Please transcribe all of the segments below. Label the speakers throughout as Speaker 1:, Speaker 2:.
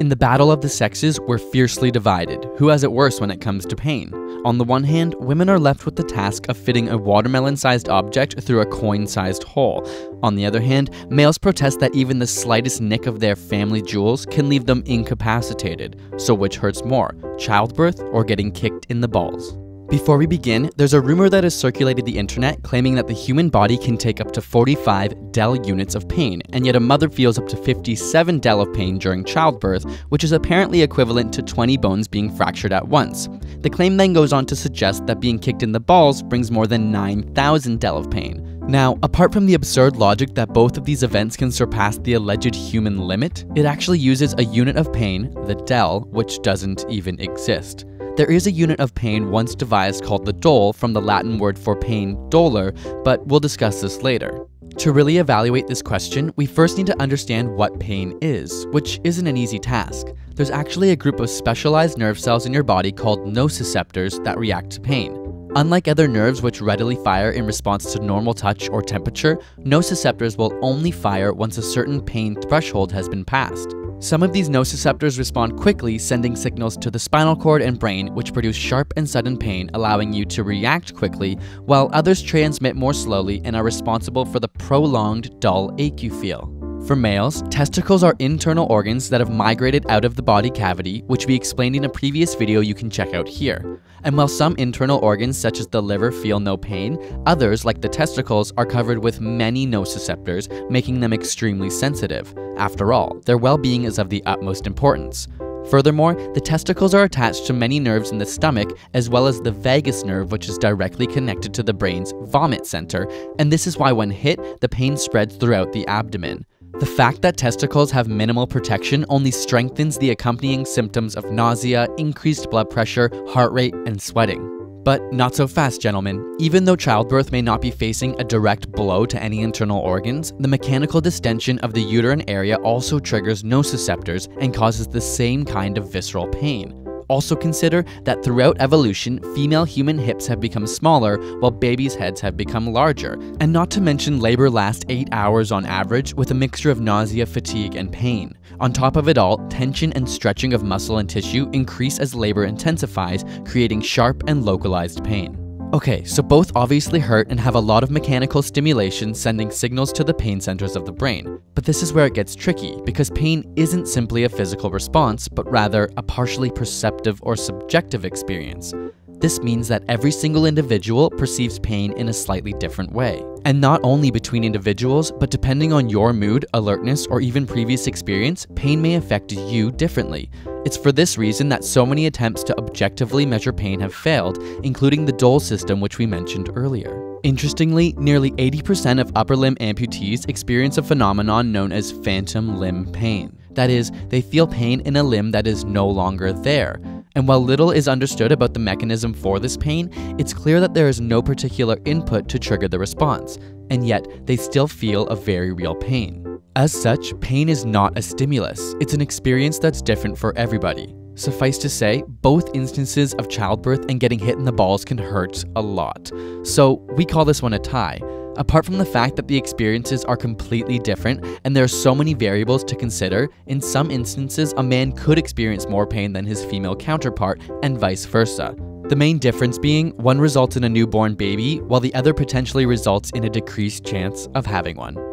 Speaker 1: In the battle of the sexes, we're fiercely divided. Who has it worse when it comes to pain? On the one hand, women are left with the task of fitting a watermelon sized object through a coin sized hole. On the other hand, males protest that even the slightest nick of their family jewels can leave them incapacitated. So, which hurts more, childbirth or getting kicked in the balls? Before we begin, there's a rumor that has circulated the internet claiming that the human body can take up to 45 Del units of pain, and yet a mother feels up to 57 Del of pain during childbirth, which is apparently equivalent to 20 bones being fractured at once. The claim then goes on to suggest that being kicked in the balls brings more than 9,000 Del of pain. Now, apart from the absurd logic that both of these events can surpass the alleged human limit, it actually uses a unit of pain, the Del, which doesn't even exist. There is a unit of pain once devised called the dol from the Latin word for pain, dolor, but we'll discuss this later. To really evaluate this question, we first need to understand what pain is, which isn't an easy task. There's actually a group of specialized nerve cells in your body called nociceptors that react to pain. Unlike other nerves which readily fire in response to normal touch or temperature, nociceptors will only fire once a certain pain threshold has been passed. Some of these nociceptors respond quickly, sending signals to the spinal cord and brain, which produce sharp and sudden pain, allowing you to react quickly, while others transmit more slowly and are responsible for the prolonged, dull ache you feel. For males, testicles are internal organs that have migrated out of the body cavity, which we explained in a previous video you can check out here. And while some internal organs such as the liver feel no pain, others, like the testicles, are covered with many nociceptors, making them extremely sensitive. After all, their well-being is of the utmost importance. Furthermore, the testicles are attached to many nerves in the stomach, as well as the vagus nerve, which is directly connected to the brain's vomit center, and this is why when hit, the pain spreads throughout the abdomen. The fact that testicles have minimal protection only strengthens the accompanying symptoms of nausea, increased blood pressure, heart rate, and sweating. But not so fast, gentlemen. Even though childbirth may not be facing a direct blow to any internal organs, the mechanical distension of the uterine area also triggers nociceptors and causes the same kind of visceral pain. Also consider that throughout evolution, female human hips have become smaller while babies' heads have become larger. And not to mention labor lasts 8 hours on average with a mixture of nausea, fatigue, and pain. On top of it all, tension and stretching of muscle and tissue increase as labor intensifies, creating sharp and localized pain. Okay, so both obviously hurt and have a lot of mechanical stimulation sending signals to the pain centers of the brain. But this is where it gets tricky, because pain isn't simply a physical response, but rather a partially perceptive or subjective experience. This means that every single individual perceives pain in a slightly different way. And not only between individuals, but depending on your mood, alertness, or even previous experience, pain may affect you differently. It's for this reason that so many attempts to objectively measure pain have failed, including the Dol system which we mentioned earlier. Interestingly, nearly 80% of upper limb amputees experience a phenomenon known as phantom limb pain. That is, they feel pain in a limb that is no longer there. And while little is understood about the mechanism for this pain, it's clear that there is no particular input to trigger the response, and yet they still feel a very real pain. As such, pain is not a stimulus, it's an experience that's different for everybody. Suffice to say, both instances of childbirth and getting hit in the balls can hurt a lot. So we call this one a tie. Apart from the fact that the experiences are completely different and there are so many variables to consider, in some instances a man could experience more pain than his female counterpart and vice versa. The main difference being one results in a newborn baby while the other potentially results in a decreased chance of having one.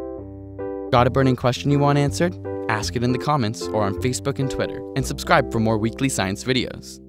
Speaker 1: Got a burning question you want answered? Ask it in the comments or on Facebook and Twitter, and subscribe for more weekly science videos.